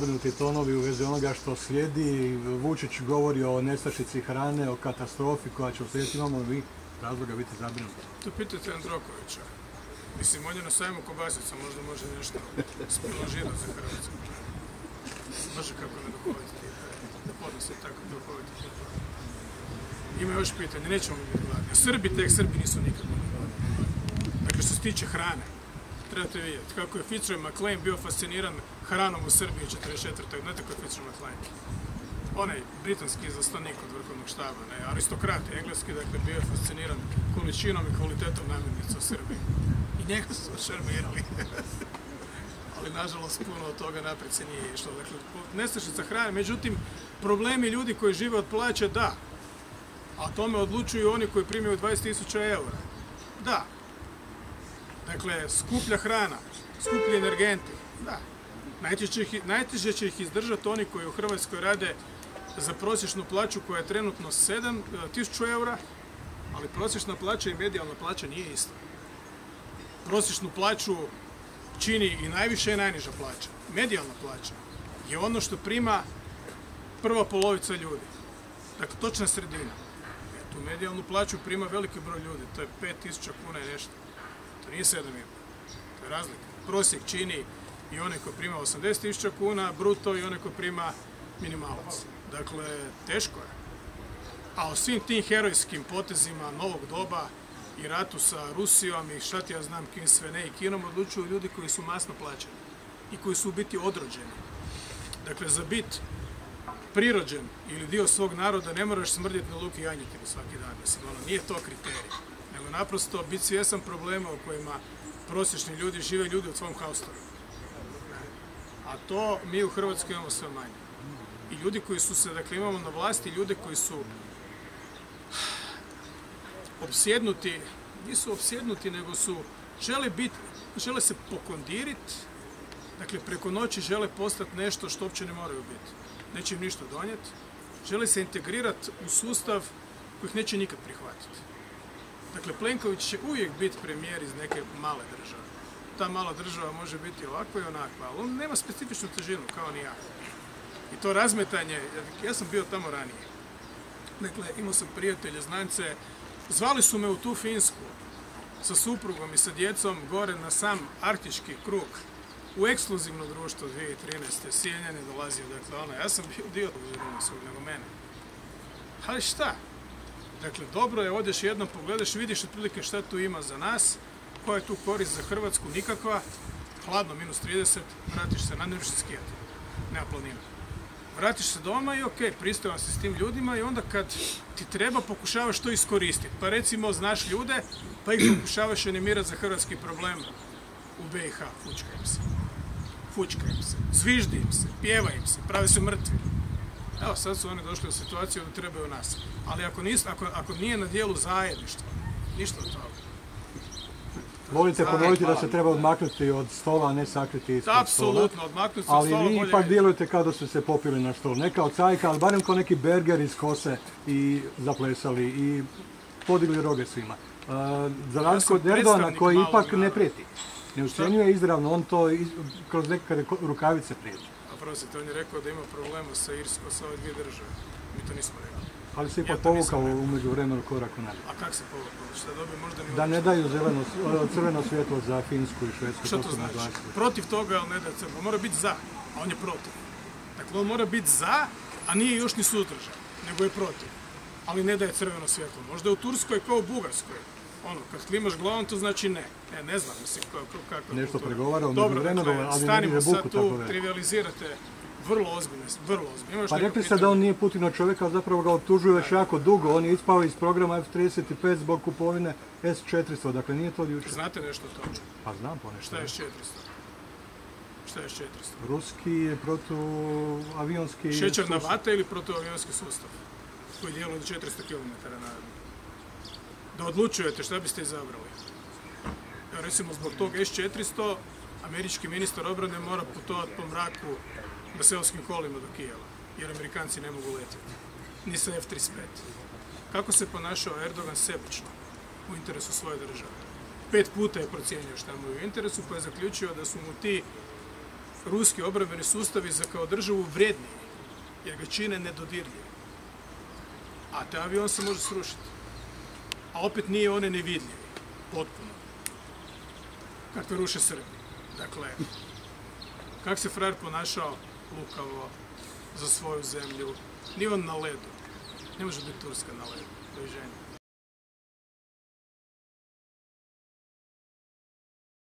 zabrinuti tonovi u vezi onoga što slijedi. Vučić govori o nestašici hrane, o katastrofi koja će uslijediti. Imamo li razloga biti zabrinuti? To pitajte Androkovića. Mislim, on je na sajmu kobasica, možda može nešto spiložirati za Hrvatsku. Može kako ne duhoviti da podnose tako duhoviti Ima još pitanje, nećemo mi biti gladni. Srbi, tek Srbi nisu nikad gladni. Dakle, što se tiče hrane, trebate vidjeti kako je Fitzroy McLean bio fasciniran hranom u Srbiji 44. Znate ko je Fitzroy McLean? Onaj britanski zastanik od vrhovnog štaba, ne, aristokrat engleski, dakle bio je fasciniran količinom i kvalitetom namirnica u Srbiji. I njega su šarmirali. Ali nažalost puno od toga naprijed se nije išlo. Dakle, nestašica hrane, međutim, problemi ljudi koji žive od plaće, da. A tome odlučuju oni koji primaju 20.000 eura. Da, Dakle, skuplja hrana, skuplji energenti, da. Najteže, će ih izdržati oni koji u Hrvatskoj rade za prosječnu plaću koja je trenutno 7000 eura, ali prosječna plaća i medijalna plaća nije ista. Prosječnu plaću čini i najviša i najniža plaća. Medijalna plaća je ono što prima prva polovica ljudi. Dakle, točna sredina. E, tu medijalnu plaću prima veliki broj ljudi, to je 5000 kuna i nešto. To nije 7,5. To je razlika. Prosjek čini i onaj ko prima 80.000 kuna bruto i onaj ko prima minimalac. Dakle, teško je. A o svim tim herojskim potezima novog doba i ratu sa Rusijom i šta ti ja znam kim sve ne i Kinom odlučuju ljudi koji su masno plaćeni i koji su u biti odrođeni. Dakle, za bit prirođen ili dio svog naroda ne moraš smrdjeti na luki janjetinu svaki dan. Mislim, ono, nije to kriterij naprosto biti svjesan problema u kojima prosječni ljudi žive ljudi u svom haustoru. A to mi u Hrvatskoj imamo sve manje. I ljudi koji su se, dakle imamo na vlasti ljude koji su obsjednuti, nisu obsjednuti, nego su, žele biti, žele se pokondiriti, dakle preko noći žele postati nešto što uopće ne moraju biti. Neće im ništa donijeti, žele se integrirati u sustav kojih neće nikad prihvatiti. Dakle, Plenković će uvijek biti premijer iz neke male države. Ta mala država može biti ovakva i onakva, ali on nema specifičnu težinu, kao ni ja. I to razmetanje, ja sam bio tamo ranije. Dakle, imao sam prijatelje, znance, zvali su me u tu Finsku sa suprugom i sa djecom gore na sam arktički krug u ekskluzivno društvo 2013. Sjenjan je dolazio, dakle, ono, ja sam bio dio svog nego mene. Ali šta? Dakle, dobro je, odeš jednom, pogledaš, vidiš otprilike šta tu ima za nas, koja je tu korist za Hrvatsku, nikakva, hladno, minus 30, vratiš se, na se skijati, nema planina. Vratiš se doma i ok, pristavan se s tim ljudima i onda kad ti treba pokušavaš to iskoristiti. Pa recimo, znaš ljude, pa ih pokušavaš animirati za hrvatski problem u BiH, fučka im se. Fučka im se, zviždi im se, pjeva im se, prave se mrtvi. Evo sad su oni došli u situaciju da trebaju nas. Ali ako, ako, nije na dijelu zajedništva, ništa od toga. Volite ponoviti da se treba odmaknuti od stola, a ne sakriti ispod Apsolutno, odmaknuti od stola. Ali vi ipak djelujete kao da su se popili na stol. Ne kao cajka, ali barem kao neki berger iz kose i zaplesali i podigli roge svima. za razliku od Erdogana koji ipak ne prijeti. Ne ucjenjuje izravno, on to kroz nekakve rukavice priječi. Oprostite, on je rekao da ima problema sa Irskom, sa ove dvije države. Mi to nismo rekli. Ali se ipak povukao umeđu vremenu koraku naprijed. A kak se povukao? Šta dobio možda mi Da ne daju zeleno, crveno svjetlo za Finsku i Švedsku. Šta to znači? Protiv toga, ali ne da crveno. Mora biti za, a on je protiv. Dakle, on mora biti za, a nije još ni suzdržan, nego je protiv. Ali ne daje crveno svjetlo. Možda je u Turskoj kao u Bugarskoj ono, kad klimaš glavom, to znači ne. E, ne znam, mislim, kako... Nešto pregovara Dobro, dakle, ali stanimo sad tu, trivializirate vrlo ozbiljno, vrlo ozbiljno. Pa rekli ste da on nije Putinov čovjek, ali zapravo ga optužuju već jako dugo. On je ispao iz programa F-35 zbog kupovine S-400, dakle nije to jučer. Znate nešto o tome? Pa znam ponešto. Šta je S-400? Šta je S-400? Ruski protuavionski Šećerna vata ili protuavionski sustav? Koji djeluje do 400 km na da odlučujete šta biste izabrali. Recimo zbog tog S-400 američki ministar obrane mora putovati po mraku na seoskim kolima do Kijeva, jer Amerikanci ne mogu letjeti. Ni sa F-35. Kako se ponašao Erdogan sebično u interesu svoje države? Pet puta je procijenio šta mu je u interesu, pa je zaključio da su mu ti ruski obrambeni sustavi za kao državu vredniji, jer ga čine nedodirljivi. A taj avion se može srušiti. A opet nije one nevidljivi, potpuno. Kakve ruše Srbi. Dakle, kak se frajer ponašao lukavo za svoju zemlju, ni on na ledu. Ne može biti Turska na ledu, doviđenja.